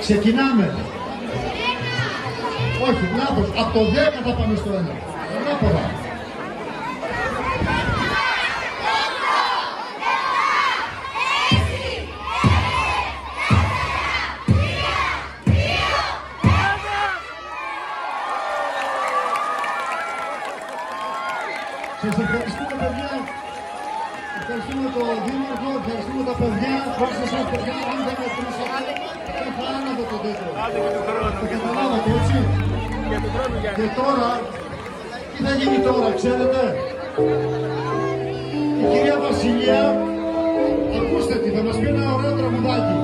Ξεκινάμε. Όχι, λάθος. Από το 10 θα πάμε στο 1. Ανάποδα. Σας ευχαριστούμε παιδιά. Ευχαριστούμε τον Δήμαρχο, ευχαριστούμε τα παιδιά. Χωρίς εσάς παιδιά, το τέτοιο. Το καταλάβατε έτσι. Και τώρα, τι θα γίνει τώρα, ξέρετε; Η κυρία Βασιλεία, ακούστε τι, θα μας πει ένα ωραίο τραγουδάκι.